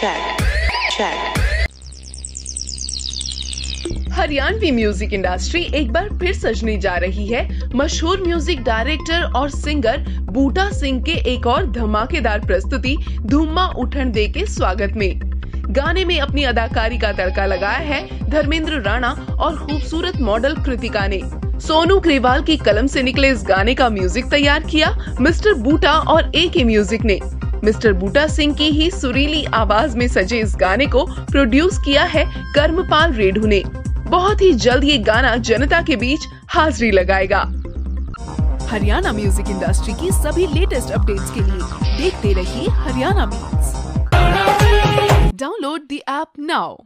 check. Haryanvi music industry एक बार फिर सजने जा रही है। मशहूर म्यूज़िक डायरेक्टर और सिंगर बूटा सिंह के एक और धमाकेदार प्रस्तुति धुम्मा उठन दे के स्वागत में। गाने में अपनी अदाकारी का तड़का लगाया है धर्मेंद्र राणा और खूबसूरत मॉडल कृतिका ने। सोनू ग्रेवाल की कलम से निकले इस गाने का म्यूज़िक तैयार किया मिस्टर बूटा और ए के म्यूज़िक ने। मिस्टर बूटा सिंह की ही सुरीली आवाज़ में सजे इस गाने को प्रोड्यूस किया है कर्मपाल रेडू ने। बहुत ही जल्द ये गाना जनता के बीच हाजिरी लगाएगा। हरियाणा म्यूज़िक इंडस्ट्री की सभी लेटेस्ट अपडेट्स के लिए देखते रहिए Haryana muse download the app now